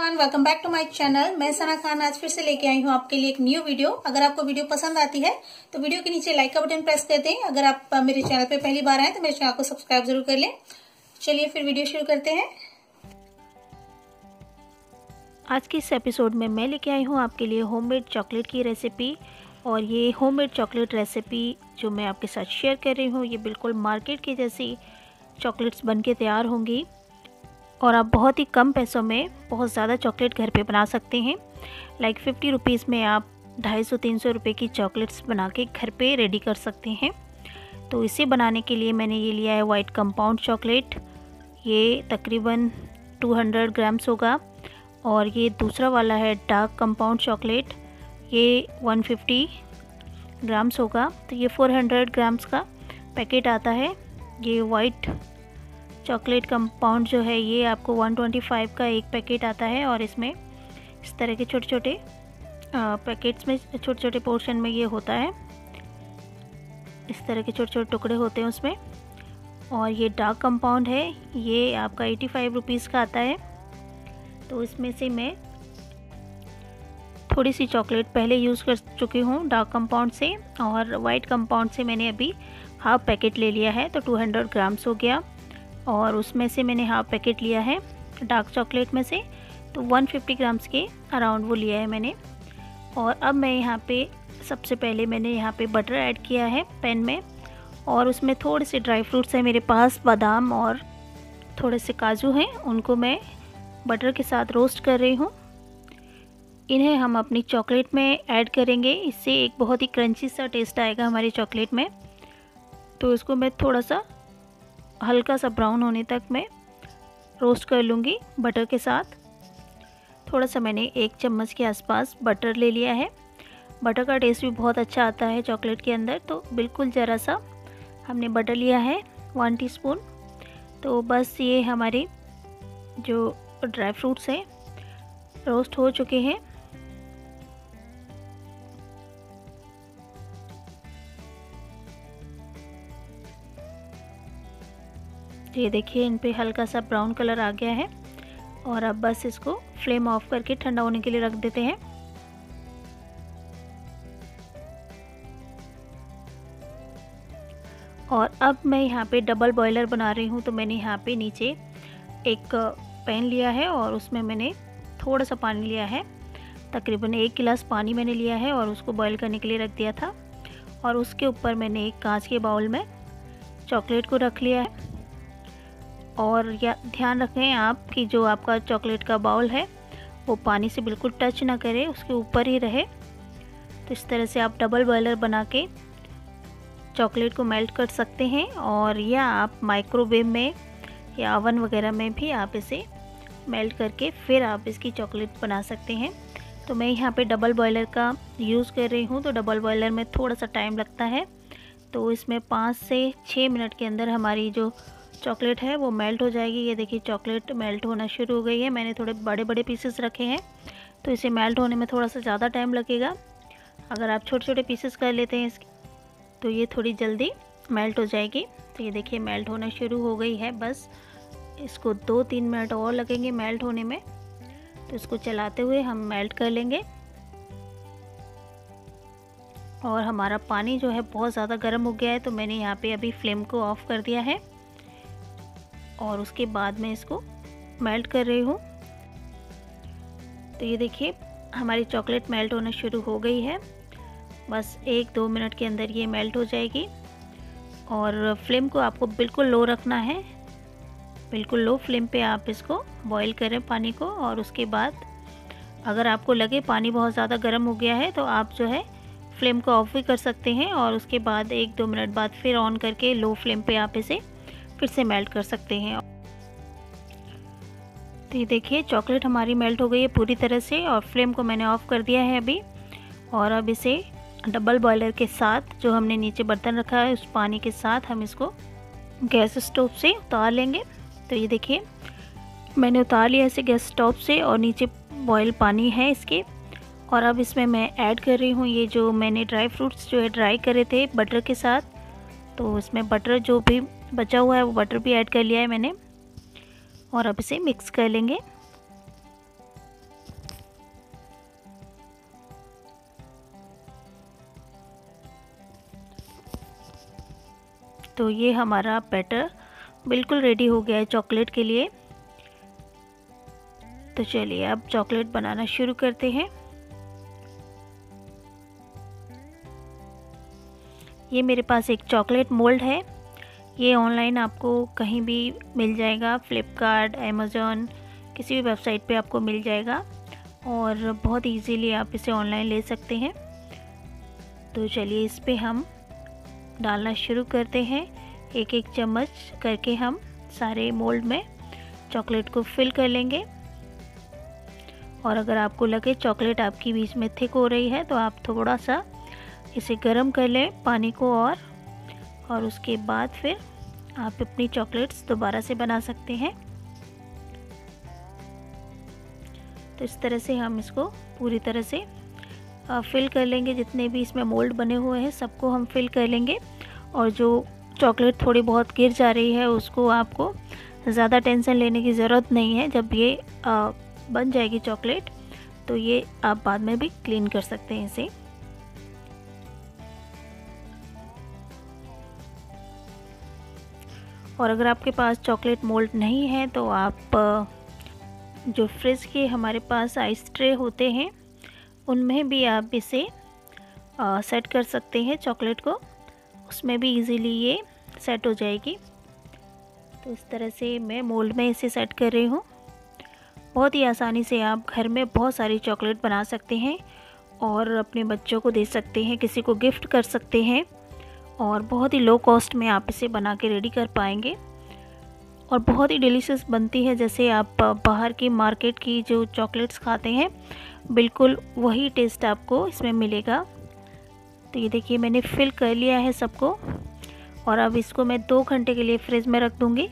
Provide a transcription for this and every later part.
Everyone welcome back to my channel मैं सना खान आज फिर से लेके आई हूँ आपके लिए एक न्यू वीडियो अगर आपको वीडियो पसंद आती है तो वीडियो के नीचे लाइक का बटन प्रेस कर दें. अगर आप मेरे चैनल पे पहली बार आए तो मेरे चैनल को सब्सक्राइब ज़रूर कर लें. चलिए फिर वीडियो शुरू करते हैं. आज के इस एपिसोड में मैं लेके आई हूँ आपके लिए होममेड चॉकलेट की रेसिपी और ये होममेड चॉकलेट रेसिपी जो मैं आपके साथ शेयर कर रही हूँ, ये बिल्कुल मार्केट की जैसी चॉकलेट्स बन तैयार होंगी. और आप बहुत ही कम पैसों में बहुत ज़्यादा चॉकलेट घर पे बना सकते हैं। लाइक फिफ्टी रुपीज़ में आप ढाई सौ, तीन सौ रुपये की चॉकलेट्स बना के घर पे रेडी कर सकते हैं। तो इसे बनाने के लिए मैंने ये लिया है वाइट कंपाउंड चॉकलेट ये तकरीबन 200 ग्राम्स होगा और ये दूसरा वाला है डार्क कंपाउंड चॉकलेट ये 150 ग्राम्स होगा। तो ये 400 ग्राम्स का पैकेट आता है। ये वाइट चॉकलेट कंपाउंड जो है, ये आपको 125 का एक पैकेट आता है और इसमें इस तरह के छोटे छोटे पैकेट्स में छोटे छोटे पोर्शन में ये होता है। इस तरह के छोटे छोटे टुकड़े होते हैं उसमें। और ये डार्क कंपाउंड है, ये आपका एटी फाइव रुपीज़ का आता है। तो इसमें से मैं थोड़ी सी चॉकलेट पहले यूज़ कर चुकी हूँ डार्क कंपाउंड से और वाइट कंपाउंड से मैंने अभी हाफ़ पैकेट ले लिया है तो 200 ग्राम्स हो गया। और उसमें से मैंने हाफ़ पैकेट लिया है डार्क चॉकलेट में से। तो 150 ग्राम्स के अराउंड वो लिया है मैंने। और अब मैं यहाँ पे, सबसे पहले मैंने यहाँ पे बटर ऐड किया है पैन में। और उसमें थोड़े से ड्राई फ्रूट्स हैं मेरे पास, बादाम और थोड़े से काजू हैं, उनको मैं बटर के साथ रोस्ट कर रही हूँ। इन्हें हम अपनी चॉकलेट में ऐड करेंगे, इससे एक बहुत ही क्रंची सा टेस्ट आएगा हमारी चॉकलेट में। तो इसको मैं थोड़ा सा हल्का सा ब्राउन होने तक मैं रोस्ट कर लूँगी बटर के साथ। थोड़ा सा मैंने एक चम्मच के आसपास बटर ले लिया है। बटर का टेस्ट भी बहुत अच्छा आता है चॉकलेट के अंदर तो बिल्कुल ज़रा सा हमने बटर लिया है, वन टीस्पून। तो बस ये हमारे जो ड्राई फ्रूट्स हैं, रोस्ट हो चुके हैं। ये देखिए, इन पर हल्का सा ब्राउन कलर आ गया है। और अब बस इसको फ्लेम ऑफ़ करके ठंडा होने के लिए रख देते हैं। और अब मैं यहाँ पे डबल बॉयलर बना रही हूँ तो मैंने यहाँ पे नीचे एक पैन लिया है और उसमें मैंने थोड़ा सा पानी लिया है। तकरीबन एक गिलास पानी मैंने लिया है और उसको बॉईल करने के लिए रख दिया था। और उसके ऊपर मैंने एक कांच के बाउल में चॉकलेट को रख लिया है। और या, ध्यान रखें आप कि जो आपका चॉकलेट का बाउल है, वो पानी से बिल्कुल टच ना करे, उसके ऊपर ही रहे। तो इस तरह से आप डबल बॉयलर बना के चॉकलेट को मेल्ट कर सकते हैं और या आप माइक्रोवेव में या ओवन वगैरह में भी आप इसे मेल्ट करके फिर आप इसकी चॉकलेट बना सकते हैं। तो मैं यहाँ पे डबल बॉयलर का यूज़ कर रही हूँ तो डबल बॉयलर में थोड़ा सा टाइम लगता है। तो इसमें पाँच से छः मिनट के अंदर हमारी जो चॉकलेट है, वो मेल्ट हो जाएगी। ये देखिए, चॉकलेट मेल्ट होना शुरू हो गई है। मैंने थोड़े बड़े बड़े पीसेस रखे हैं तो इसे मेल्ट होने में थोड़ा सा ज़्यादा टाइम लगेगा। अगर आप छोटे छोटे पीसेस कर लेते हैं इसके तो ये थोड़ी जल्दी मेल्ट हो जाएगी। तो ये देखिए, मेल्ट होना शुरू हो गई है। बस इसको दो तीन मिनट और लगेंगे मेल्ट होने में। तो इसको चलाते हुए हम मेल्ट कर लेंगे। और हमारा पानी जो है, बहुत ज़्यादा गर्म हो गया है तो मैंने यहाँ पे अभी फ्लेम को ऑफ़ कर दिया है। और उसके बाद मैं इसको मेल्ट कर रही हूँ। तो ये देखिए, हमारी चॉकलेट मेल्ट होना शुरू हो गई है। बस एक दो मिनट के अंदर ये मेल्ट हो जाएगी। और फ्लेम को आपको बिल्कुल लो रखना है। बिल्कुल लो फ्लेम पे आप इसको बॉईल करें पानी को और उसके बाद अगर आपको लगे पानी बहुत ज़्यादा गर्म हो गया है तो आप जो है फ्लेम को ऑफ़ भी कर सकते हैं और उसके बाद एक दो मिनट बाद फिर ऑन करके लो फ्लेम पे आप इसे फिर से मेल्ट कर सकते हैं। तो ये देखिए चॉकलेट हमारी मेल्ट हो गई है पूरी तरह से और फ्लेम को मैंने ऑफ़ कर दिया है अभी। और अब इसे डबल बॉयलर के साथ जो हमने नीचे बर्तन रखा है, उस पानी के साथ हम इसको गैस स्टोव से उतार लेंगे। तो ये देखिए, मैंने उतार लिया इसे गैस स्टोव से और नीचे बॉयल पानी है इसके। और अब इसमें मैं ऐड कर रही हूँ ये जो मैंने ड्राई फ्रूट्स जो है ड्राई करे थे बटर के साथ। तो उसमें बटर जो भी बचा हुआ है, वो बटर भी ऐड कर लिया है मैंने। और अब इसे मिक्स कर लेंगे। तो ये हमारा बैटर बिल्कुल रेडी हो गया है चॉकलेट के लिए। तो चलिए अब चॉकलेट बनाना शुरू करते हैं। ये मेरे पास एक चॉकलेट मोल्ड है। ये ऑनलाइन आपको कहीं भी मिल जाएगा फ्लिपकार्ट अमेज़ोन किसी भी वेबसाइट पे आपको मिल जाएगा और बहुत इजीली आप इसे ऑनलाइन ले सकते हैं। तो चलिए इस पर हम डालना शुरू करते हैं। एक एक चम्मच करके हम सारे मोल्ड में चॉकलेट को फिल कर लेंगे। और अगर आपको लगे चॉकलेट आपकी बीच में थिक हो रही है तो आप थोड़ा सा इसे गर्म कर लें पानी को और और उसके बाद फिर आप अपनी चॉकलेट्स दोबारा से बना सकते हैं। तो इस तरह से हम इसको पूरी तरह से फिल कर लेंगे। जितने भी इसमें मोल्ड बने हुए हैं, सबको हम फिल कर लेंगे। और जो चॉकलेट थोड़ी बहुत गिर जा रही है, उसको आपको ज़्यादा टेंशन लेने की ज़रूरत नहीं है। जब ये बन जाएगी चॉकलेट तो ये आप बाद में भी क्लीन कर सकते हैं इसे। और अगर आपके पास चॉकलेट मोल्ड नहीं है तो आप जो फ्रिज के हमारे पास आइस ट्रे होते हैं उनमें भी आप इसे आ, सेट कर सकते हैं चॉकलेट को। उसमें भी इजीली ये सेट हो जाएगी। तो इस तरह से मैं मोल्ड में इसे सेट कर रही हूँ। बहुत ही आसानी से आप घर में बहुत सारी चॉकलेट बना सकते हैं और अपने बच्चों को दे सकते हैं किसी को गिफ्ट कर सकते हैं। और बहुत ही लो कॉस्ट में आप इसे बना के रेडी कर पाएँगे। और बहुत ही डिलीशियस बनती है, जैसे आप बाहर की मार्केट की जो चॉकलेट्स खाते हैं, बिल्कुल वही टेस्ट आपको इसमें मिलेगा। तो ये देखिए, मैंने फिल कर लिया है सबको। और अब इसको मैं दो घंटे के लिए फ्रिज में रख दूँगी।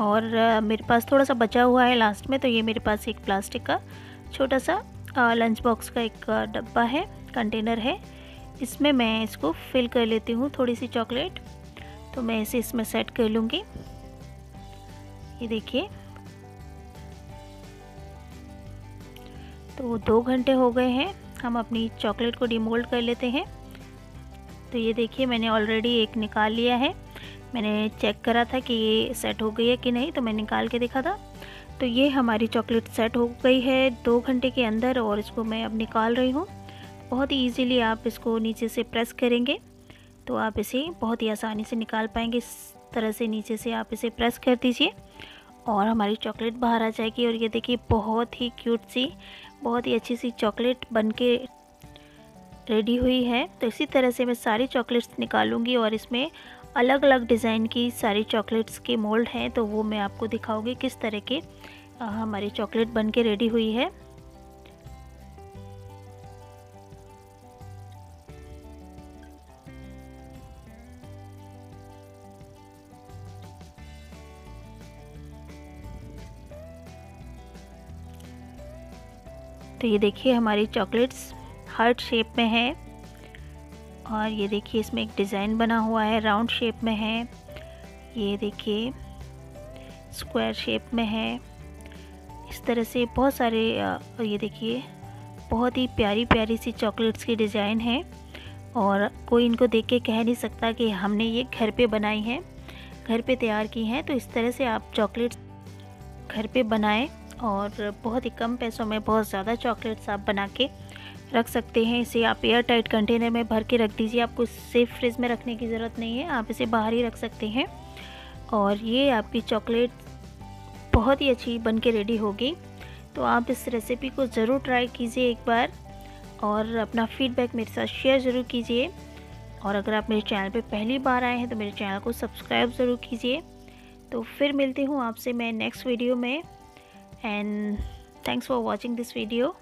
और मेरे पास थोड़ा सा बचा हुआ है लास्ट में तो ये मेरे पास एक प्लास्टिक का छोटा सा लंच बॉक्स का एक डब्बा है कंटेनर है। इसमें मैं इसको फिल कर लेती हूँ थोड़ी सी चॉकलेट तो मैं इसे इसमें सेट कर लूँगी। ये देखिए। तो दो घंटे हो गए हैं, हम अपनी चॉकलेट को डिमोल्ड कर लेते हैं। तो ये देखिए, मैंने ऑलरेडी एक निकाल लिया है। मैंने चेक करा था कि ये सेट हो गई है कि नहीं तो मैं निकाल के देखा था। तो ये हमारी चॉकलेट सेट हो गई है दो घंटे के अंदर और इसको मैं अब निकाल रही हूँ। बहुत ही ईजीली आप इसको नीचे से प्रेस करेंगे तो आप इसे बहुत ही आसानी से निकाल पाएँगे। इस तरह से नीचे से आप इसे प्रेस कर दीजिए और हमारी चॉकलेट बाहर आ जाएगी। और ये देखिए, बहुत ही क्यूट सी, बहुत ही अच्छी सी चॉकलेट बन के रेडी हुई है। तो इसी तरह से मैं सारी चॉकलेट्स निकालूँगी और इसमें अलग अलग डिज़ाइन की सारी चॉकलेट्स के मोल्ड हैं तो वो मैं आपको दिखाऊँगी किस तरह के हमारी चॉकलेट बन के रेडी हुई है। तो ये देखिए हमारी चॉकलेट्स हार्ट शेप में है। और ये देखिए इसमें एक डिज़ाइन बना हुआ है, राउंड शेप में है। ये देखिए, स्क्वायर शेप में है। इस तरह से बहुत सारे ये देखिए, बहुत ही प्यारी प्यारी सी चॉकलेट्स की डिज़ाइन है। और कोई इनको देख के कह नहीं सकता कि हमने ये घर पे बनाई है। घर पे तैयार की हैं तो इस तरह से आप चॉकलेट्स घर पे बनाएँ और बहुत ही कम पैसों में बहुत ज़्यादा चॉकलेट्स आप बना के रख सकते हैं। इसे आप एयर टाइट कंटेनर में भर के रख दीजिए। आपको सेफ़ फ्रिज में रखने की ज़रूरत नहीं है। आप इसे बाहर ही रख सकते हैं। और ये आपकी चॉकलेट बहुत ही अच्छी बन के रेडी होगी। तो आप इस रेसिपी को ज़रूर ट्राई कीजिए एक बार। और अपना फीडबैक मेरे साथ शेयर ज़रूर कीजिए। और अगर आप मेरे चैनल पर पहली बार आए हैं तो मेरे चैनल को सब्सक्राइब ज़रूर कीजिए। तो फिर मिलती हूँ आपसे मैं नेक्स्ट वीडियो में। And thanks for watching this video